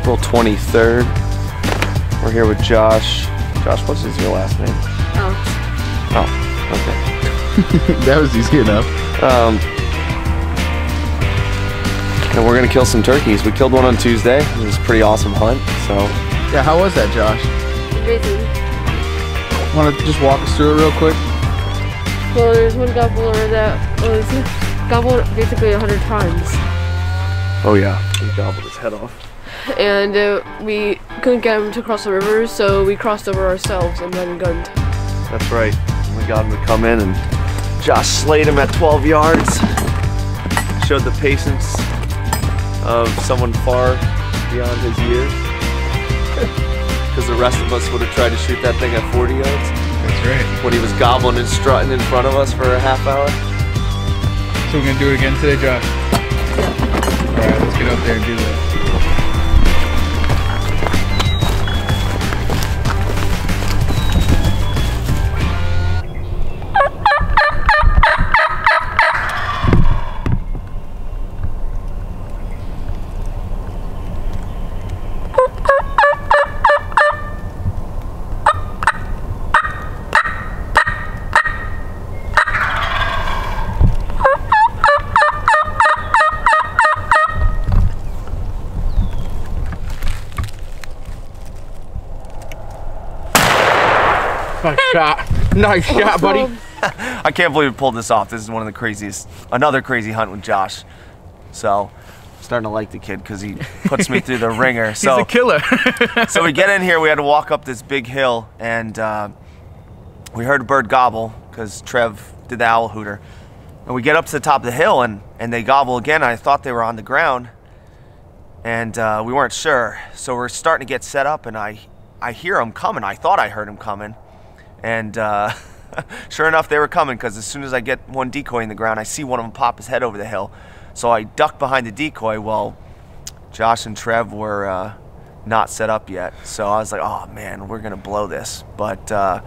April 23rd. We're here with Josh. Josh, what's his your last name? Oh. Oh, okay. that was easy enough. Um, and we're gonna kill some turkeys. We killed one on Tuesday. It was a pretty awesome hunt. So Yeah, how was that, Josh? Amazing. Want to just walk us through it real quick? Well, there's one gobbler that was gobbled basically hundred times. oh yeah, he gobbled his head off. And uh, we couldn't get him to cross the river, so we crossed over ourselves and then gunned. That's right. And we got him to come in and Josh slayed him at 12 yards. Showed the patience of someone far beyond his years. Because the rest of us would have tried to shoot that thing at 40 yards That's right. when he was gobbling and strutting in front of us for a half hour. So we're gonna do it again today, Josh. All right, let's get out there and do this. Shot. Nice shot, buddy. I can't believe we pulled this off. This is one of the craziest, another crazy hunt with Josh. So, starting to like the kid because he puts me through the ringer. So, He's a killer. so we get in here. We had to walk up this big hill, and uh, we heard a bird gobble because Trev did the owl hooter. And we get up to the top of the hill, and and they gobble again. I thought they were on the ground, and uh, we weren't sure. So we're starting to get set up, and I I hear them coming. I thought I heard them coming, and. Uh, Sure enough, they were coming because as soon as I get one decoy in the ground, I see one of them pop his head over the hill. So I duck behind the decoy. Well, Josh and Trev were uh, not set up yet. So I was like, oh man, we're going to blow this. But uh,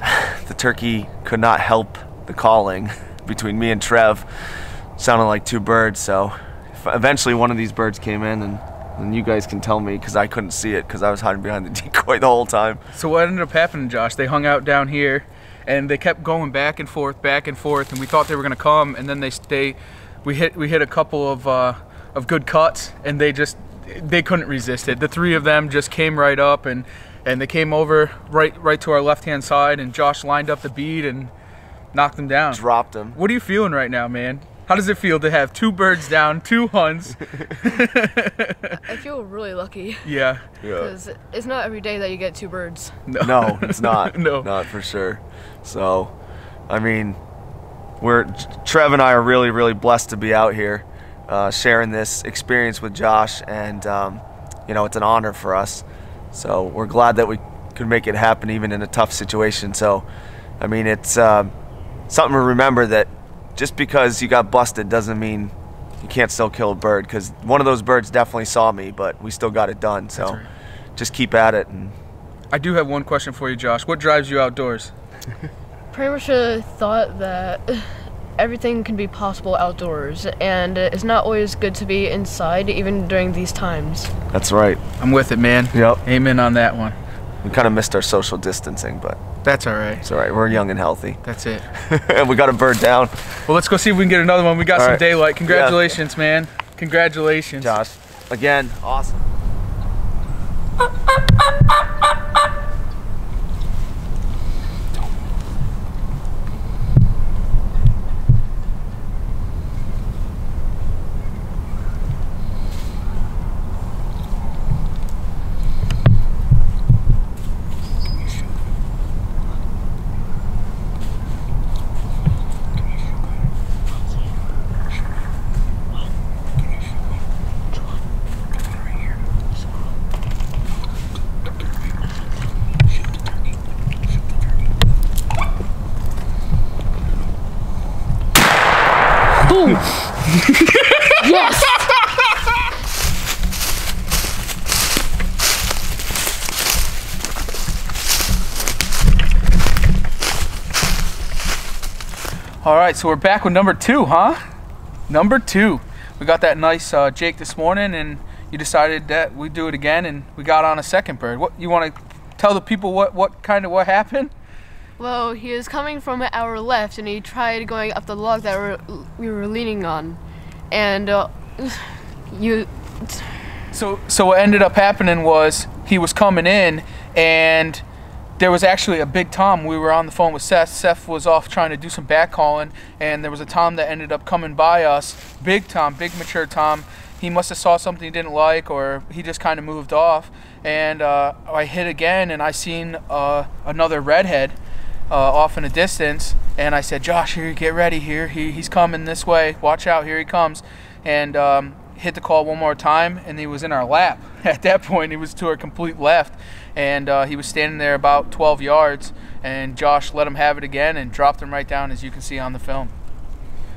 the turkey could not help the calling between me and Trev. Sounded like two birds. So eventually one of these birds came in and. And you guys can tell me because I couldn't see it because I was hiding behind the decoy the whole time. so what ended up happening, Josh? They hung out down here, and they kept going back and forth, back and forth, and we thought they were gonna come, and then they stay. We hit we hit a couple of uh, of good cuts, and they just they couldn't resist it. The three of them just came right up, and and they came over right right to our left hand side, and Josh lined up the bead and knocked them down. Dropped them. What are you feeling right now, man? How does it feel to have two birds down, two hunts? I feel really lucky yeah. because it's not every day that you get two birds. No, it's not. No. not for sure. So, I mean, we're Trev and I are really, really blessed to be out here, uh, sharing this experience with Josh, and um, you know, it's an honor for us. So we're glad that we could make it happen, even in a tough situation. So, I mean, it's uh, something to remember that just because you got busted doesn't mean you can't still kill a bird. Because one of those birds definitely saw me, but we still got it done. So, right. just keep at it and. I do have one question for you, Josh. What drives you outdoors? Pretty much uh, thought that everything can be possible outdoors, and it's not always good to be inside, even during these times. That's right. I'm with it, man. Yep. Amen on that one. We kind of missed our social distancing, but That's all right. it's all right. We're young and healthy. That's it. and we got a bird down. Well, let's go see if we can get another one. We got All some right. daylight. Congratulations, man. Congratulations. Josh, again, awesome. Boom! yes! All right, so we're back with number two, huh? Number two. We got that nice uh, Jake this morning, and you decided that we'd do it again, and we got on a second bird. What you want to tell the people what what kind of what happened? Well, he was coming from our left, and he tried going up the log that we were leaning on, and uh, you. So so what ended up happening was he was coming in, and there was actually a big tom. We were on the phone with Seth. Seth was off trying to do some back calling, and there was a tom that ended up coming by us. Big tom, big mature tom. He must have saw something he didn't like, or he just kind of moved off. And uh, I hit again, and I seen uh, another redhead uh, off in the distance. And I said, Josh, here, get ready. Here, he, he's coming this way. Watch out, here he comes. And um, hit the call one more time, and he was in our lap. At that point, he was to our complete left, and uh, he was standing there about 12 yards. And Josh let him have it again and dropped him right down, as you can see on the film.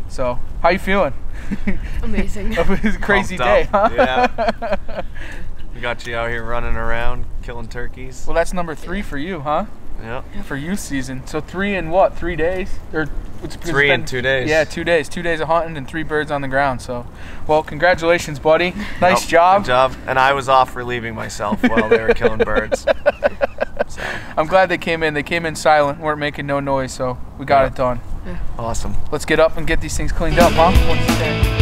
So, how you feeling? Amazing. it was a crazy day, Pumped huh? Yeah. we got you out here running around, killing turkeys. Well, that's number three for you, huh? Yep. For youth season. So three in what? Three days? Or it's, it's Three in been- two days. Yeah, two days. Two days of hunting and three birds on the ground. So, well, congratulations, buddy. Nice Yep, job. Good job. And I was off relieving myself while they were killing birds. So I'm glad they came in. They came in silent, weren't making no noise, so we got Yeah. it done. Yeah. awesome. Let's get up and get these things cleaned up, huh? What's the day?